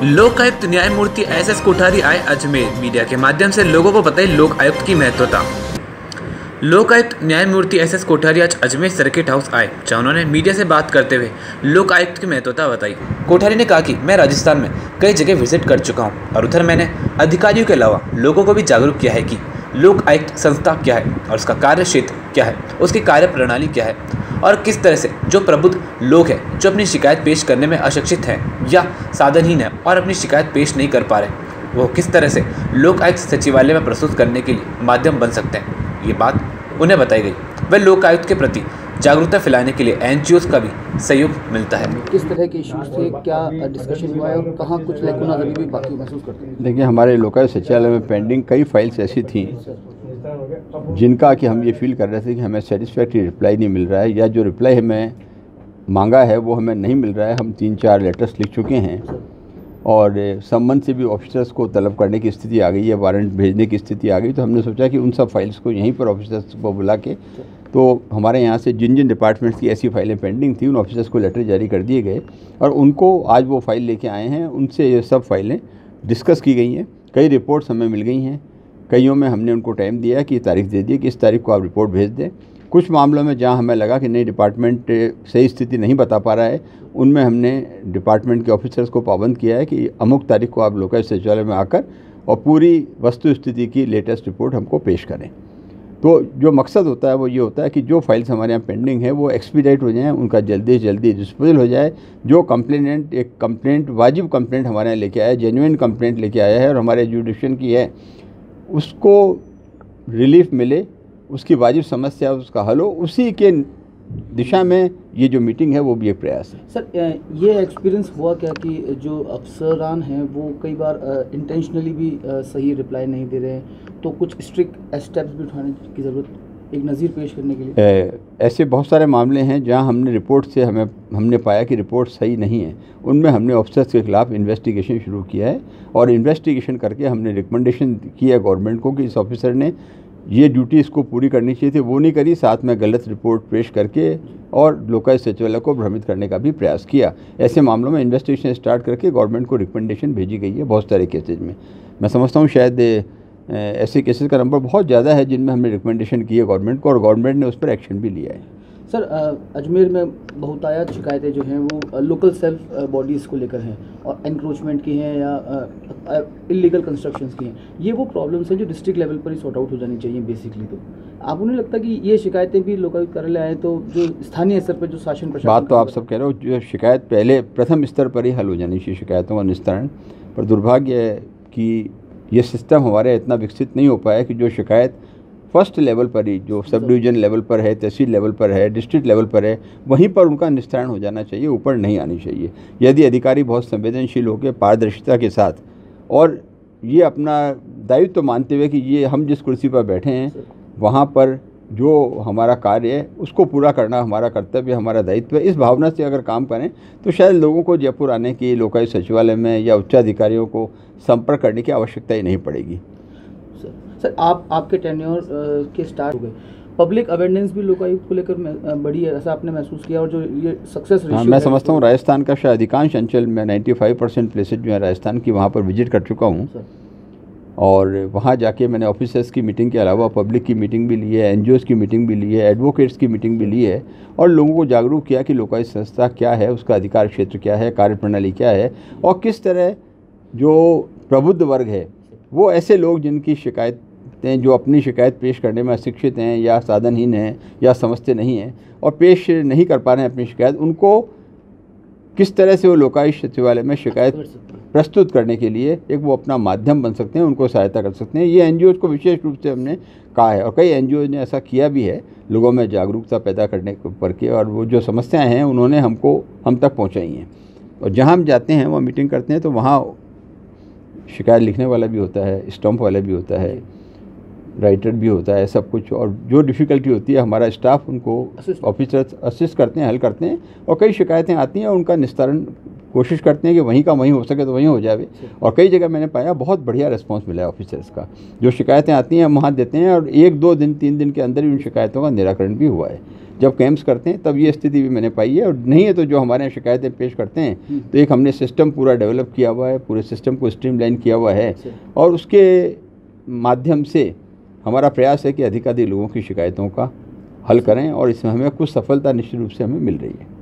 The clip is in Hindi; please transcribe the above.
लोकायुक्त न्यायमूर्ति एस एस कोठारी आए अजमेर। मीडिया के माध्यम से लोगों को बताई लोक आयुक्त की महत्वता। लोकायुक्त न्यायमूर्ति एस एस कोठारी आज अजमेर सर्किट हाउस आए, जहाँ उन्होंने मीडिया से बात करते हुए लोक आयुक्त की महत्वता बताई। कोठारी ने कहा कि मैं राजस्थान में कई जगह विज़िट कर चुका हूँ, और उधर मैंने अधिकारियों के अलावा लोगों को भी जागरूक किया है कि लोक आयुक्त संस्था क्या है, और उसका कार्य क्षेत्र क्या है, उसकी कार्य प्रणाली क्या है और किस तरह से जो प्रबुद्ध लोग हैं जो अपनी शिकायत पेश करने में अशिक्षित हैं या साधनहीन है और अपनी शिकायत पेश नहीं कर पा रहे वो किस तरह से लोक आयुक्त सचिवालय में प्रस्तुत करने के लिए माध्यम बन सकते हैं? ये बात उन्हें बताई गई। वह लोक आयुक्त के प्रति जागरूकता फैलाने के लिए एन का भी सहयोग मिलता है। किस तरह के इश्यूज़ थे क्या डिस्कशन हुआ है और कहाँ कुछ लेकुना अभी भी बाकी महसूस करते हैं? देखिए हमारे लोकायुक्त सचिवालय में पेंडिंग कई फाइल्स ऐसी थी जिनका कि हम ये फील कर रहे थे कि हमें सेटिस्फैक्ट्री रिप्लाई नहीं मिल रहा है या जो रिप्लाई हमें मांगा है वो हमें नहीं मिल रहा है। हम तीन चार लेटर्स लिख चुके हैं। और संबंध से भी ऑफिसर्स को तलब करने की स्थिति आ गई है वारंट भेजने की स्थिति आ गई। तो हमने सोचा कि उन सब फाइल्स को यहीं पर ऑफिसर्स को बुला के तो हमारे यहाँ से जिन जिन डिपार्टमेंट्स की ऐसी फाइलें पेंडिंग थी उन ऑफिसर्स को लेटर जारी कर दिए गए। और उनको आज वो फ़ाइल लेके आए हैं। उनसे ये सब फाइलें डिस्कस की गई हैं। कई रिपोर्ट्स हमें मिल गई हैं। कईयों में हमने उनको टाइम दिया कि तारीख दे दी, कि इस तारीख को आप रिपोर्ट भेज दें। कुछ मामलों में जहाँ हमें लगा कि नहीं डिपार्टमेंट सही स्थिति नहीं बता पा रहा है, उनमें हमने डिपार्टमेंट के ऑफिसर्स को पाबंद किया है कि अमुक तारीख को आप लोकल सचिवालय में आकर और पूरी वस्तु स्थिति की लेटेस्ट रिपोर्ट हमको पेश करें। तो जो मकसद होता है वो ये होता है कि जो फाइल्स हमारे यहाँ पेंडिंग है, वो एक्सपीडाइट हो जाएँ, उनका जल्दी से जल्दी डिस्पोजल हो जाए। जो कंप्लेनेंट एक कंप्लेंट वाजिब कंप्लेंट हमारे यहाँ लेके आया जेन्युइन कंप्लेंट लेके आया है और हमारे जुडिशन की है उसको रिलीफ मिले, उसकी वाजिब समस्या उसका हल हो, उसी के दिशा में ये जो मीटिंग है वो भी एक प्रयास है। सर ये एक्सपीरियंस हुआ क्या कि जो अफसरान हैं वो कई बार इंटेंशनली भी सही रिप्लाई नहीं दे रहे हैं? तो कुछ स्ट्रिक्ट स्टेप्स भी उठाने की ज़रूरत एक नज़ीर पेश करने के लिए। ऐसे बहुत सारे मामले हैं जहाँ हमने रिपोर्ट से हमें, हमने पाया कि रिपोर्ट सही नहीं है। उनमें हमने ऑफिसर्स के खिलाफ इन्वेस्टिगेशन शुरू किया है और इन्वेस्टिगेशन करके हमने रिकमेंडेशन किया गवर्नमेंट को कि इस ऑफिसर ने ये ड्यूटी इसको पूरी करनी चाहिए थी। वो नहीं करी, साथ में गलत रिपोर्ट पेश करके और लोकायुक्त सचिवालय को भ्रमित करने का भी प्रयास किया। ऐसे मामलों में इन्वेस्टिगेशन स्टार्ट करके गवर्नमेंट को रिकमेंडेशन भेजी गई है बहुत सारे केसेज में। मैं समझता हूँ शायद ऐसे केसेस का नंबर बहुत ज़्यादा है जिनमें हमने रिकमेंडेशन की है गवर्नमेंट को और गवर्नमेंट ने उस पर एक्शन भी लिया है। सर अजमेर में बहुतायत शिकायतें जो हैं वो लोकल सेल्फ बॉडीज़ को लेकर हैं और इंक्रोचमेंट की हैं या इलीगल कंस्ट्रक्शंस की हैं। ये वो प्रॉब्लम्स हैं जो डिस्ट्रिक्ट लेवल पर ही सॉर्ट आउट हो जानी चाहिए बेसिकली तो। आपको नहीं लगता कि ये शिकायतें भी लोकायुक्त कार्यालय आए तो जो स्थानीय स्तर पर जो शासन प्रशासन बात तो आप सब कह रहे हो जो शिकायत पहले प्रथम स्तर पर ही हल हो जानी चाहिए शिकायतों का निस्तारण। पर दुर्भाग्य है कि ये सिस्टम हमारे इतना विकसित नहीं हो पाया कि जो शिकायत फ़र्स्ट लेवल पर ही जो सब डिवीज़न लेवल पर है तहसील लेवल पर है डिस्ट्रिक्ट लेवल पर है वहीं पर उनका निस्तारण हो जाना चाहिए ऊपर नहीं आनी चाहिए। यदि अधिकारी बहुत संवेदनशील होकर पारदर्शिता के साथ और ये अपना दायित्व तो मानते हुए कि ये हम जिस कुर्सी पर बैठे हैं वहाँ पर जो हमारा कार्य है उसको पूरा करना हमारा कर्तव्य हमारा दायित्व है। इस भावना से अगर काम करें तो शायद लोगों को जयपुर आने की लोकायुक्त सचिवालय में या उच्चाधिकारियों को संपर्क करने की आवश्यकता ही नहीं पड़ेगी। सर सर आप आपके टेन्योर के स्टार्ट हो गए। पब्लिक अवेयरनेस भी लोकायुक्त को लेकर बड़ी है ऐसा आपने महसूस किया और जो ये सक्सेस हाँ मैं समझता हूँ राजस्थान का शायद अधिकांश अंचल में 95 परसेंट प्लेसेज जो है राजस्थान की वहाँ पर विज़िट कर चुका हूँ। और वहाँ जाके मैंने ऑफिसर्स की मीटिंग के अलावा पब्लिक की मीटिंग भी ली है एन की मीटिंग भी ली है एडवोकेट्स की मीटिंग भी ली है और लोगों को जागरूक किया कि लोकायुक्त संस्था क्या है, उसका अधिकार क्षेत्र क्या है, कार्यप्रणाली क्या है और किस तरह जो प्रबुद्ध वर्ग है, वो ऐसे लोग जिनकी शिकायत, जो अपनी शिकायत पेश करने में अशिक्षित हैं या साधनहीन हैं या समझते नहीं हैं और पेश नहीं कर पा रहे हैं अपनी शिकायत, उनको किस तरह से वो लोकायुक्त सचिवालय में शिकायत प्रस्तुत करने के लिए एक वो अपना माध्यम बन सकते हैं उनको सहायता कर सकते हैं। ये एन को विशेष रूप से हमने कहा है और कई एन ने ऐसा किया भी है लोगों में जागरूकता पैदा करने पर के और वो जो समस्याएँ हैं उन्होंने हमको हम तक पहुंचाई हैं। और जहाँ हम जाते हैं वहाँ मीटिंग करते हैं तो वहाँ शिकायत लिखने वाला भी होता है स्टम्प वाला भी होता है राइटर भी होता है सब कुछ। और जो डिफ़िकल्टी होती है हमारा स्टाफ उनको ऑफिसर्स असिस्ट करते हैं हल करते हैं और कई शिकायतें आती हैं उनका निस्तारण कोशिश करते हैं कि वहीं का वहीं हो सके तो वहीं हो जाए। और कई जगह मैंने पाया बहुत बढ़िया रिस्पॉन्स मिला है ऑफिसर्स का। जो शिकायतें आती हैं हम वहाँ देते हैं और एक दो दिन तीन दिन के अंदर ही उन शिकायतों का निराकरण भी हुआ है। जब कैंप्स करते हैं तब ये स्थिति भी मैंने पाई है और नहीं है तो जो हमारे यहाँ शिकायतें पेश करते हैं तो एक हमने सिस्टम पूरा डेवलप किया हुआ है पूरे सिस्टम को स्ट्रीमलाइन किया हुआ है। और उसके माध्यम से हमारा प्रयास है कि अधिकाधिक लोगों की शिकायतों का हल करें और इसमें हमें कुछ सफलता निश्चित रूप से हमें मिल रही है।